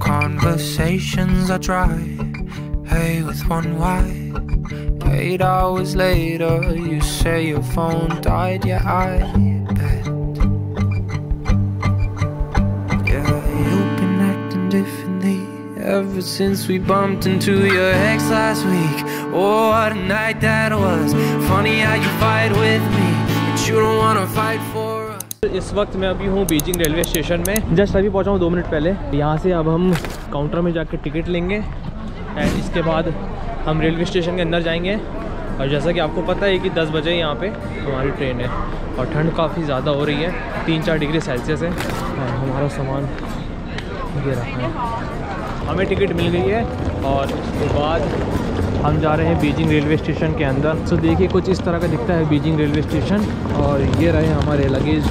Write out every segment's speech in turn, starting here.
Conversations are dry, hey, with one Y. Eight hours later, you say your phone died, yeah, I bet. Yeah, you've been acting differently ever since we bumped into your ex last week. Oh, what a night that was. Funny how you fight with me, but you don't wanna fight for. इस वक्त मैं अभी हूँ Beijing railway station में। Just अभी पहुँचा हूँ दो मिनट पहले। यहाँ से अब हम काउंटर में जाके टिकट लेंगे एंड इसके बाद हम रेलवे स्टेशन के अंदर जाएँगे। और जैसा कि आपको पता है कि 10 बजे यहाँ पे हमारी ट्रेन है और ठंड काफ़ी ज़्यादा हो रही है। तीन चार डिग्री सेल्सियस है और हमारा सामान ये रखा है। हमें टिकट मिल गई है और उसके बाद हम जा रहे हैं बीजिंग रेलवे स्टेशन के अंदर। तो देखिए कुछ इस तरह का दिखता है बीजिंग रेलवे स्टेशन और ये रहे हमारे luggage.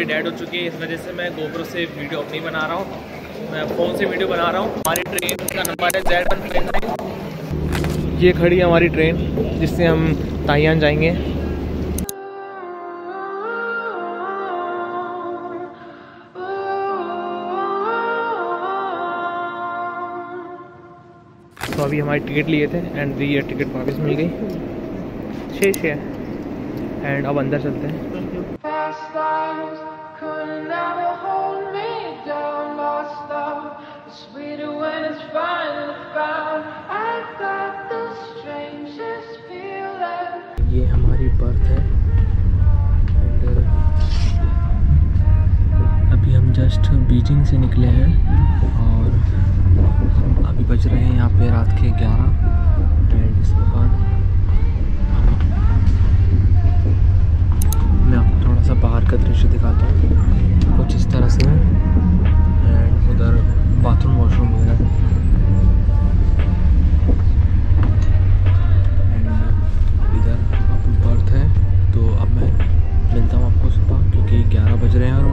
battery dead हो चुकी है, इस वजह से मैं गोप्रो से वीडियो अपनी बना रहा हूँ। मैं फ़ोन से वीडियो बना रहा हूँ। हमारी ट्रेन का नंबर है जेड वन ट्रेन नाइन ये खड़ी है हमारी ट्रेन जिससे हम ताइयान जाएँगे। तो अभी हमारी टिकट लिए थे एंड ये टिकट वापस मिल गई। छः छः एंड अब अंदर चलते हैं। ये हमारी बर्थ है। एंड अभी हम जस्ट बीजिंग से निकले हैं और अभी बज रहे हैं यहाँ पे रात के 11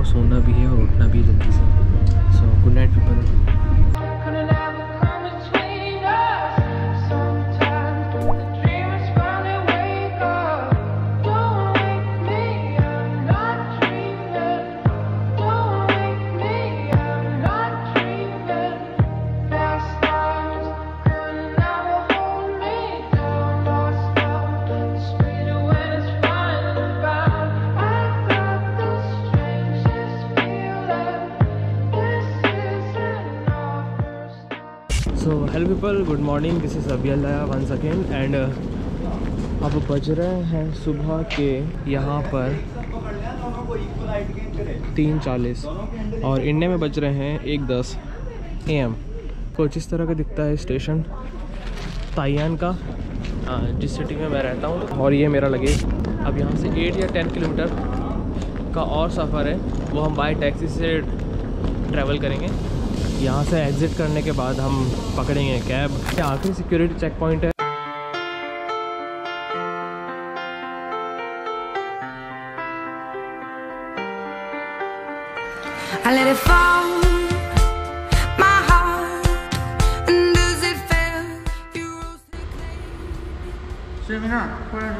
सोना भी है और उठना भी है जल्दी से। So good night people so hello people good morning this is Allah once again and अब बज रहे हैं सुबह के यहाँ पर तीन चालीस। और इंडिया में बज रहे हैं एक दस ए एम कुछ इस तरह का दिखता है स्टेशन ताइयान का जिस सिटी में मैं रहता हूँ। और ये मेरा लगेज। अब यहाँ से एट या टेन किलोमीटर का और सफ़र है। वो हम बाय टैक्सी से ट्रैवल करेंगे। यहाँ से एग्ज़िट करने के बाद हम पकड़ेंगे कैब ये आखिरी सिक्योरिटी चेक पॉइंट है? I let it fall,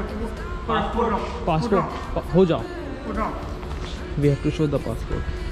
to passport हो जाओ we have to show the passport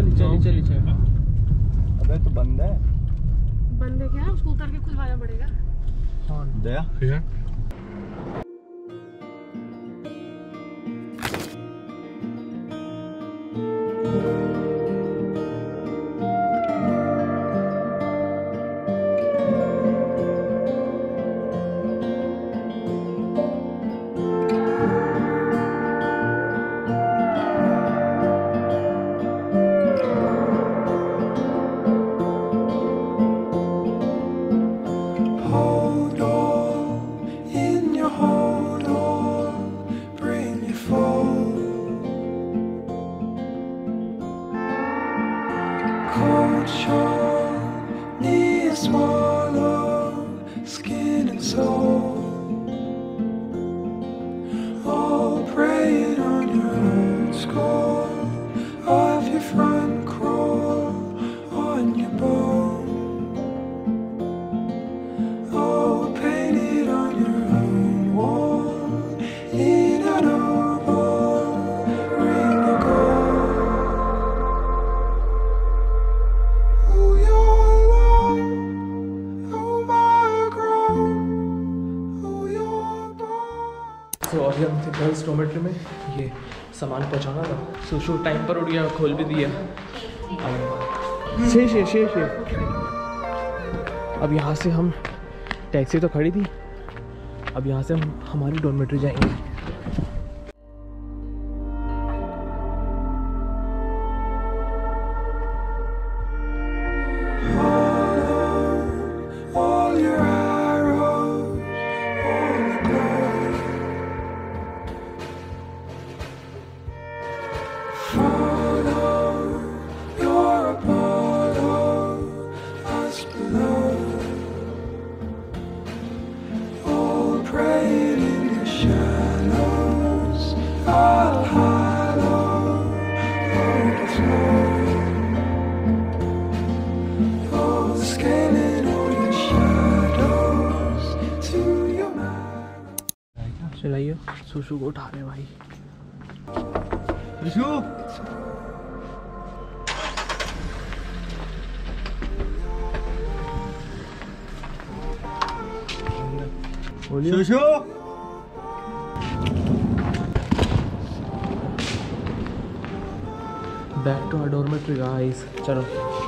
चल चल चल चल अबे तो बंद है। बंद है क्या? उसको उतर के खुलवाना पड़ेगा। दया? है। Hold सो और हम थे गर्ल्स डोमेट्री में। ये सामान पहुँचाना था। सो टाइम पर उठ गया खोल भी दिया। शे शेष है शेष है अब यहाँ से हम टैक्सी तो खड़ी थी। अब यहाँ से हम हमारी डोमेट्री जाएँगे। सुशु को उठा रहे भाई बोलिए। शुशु back to our dormitory guys चलो।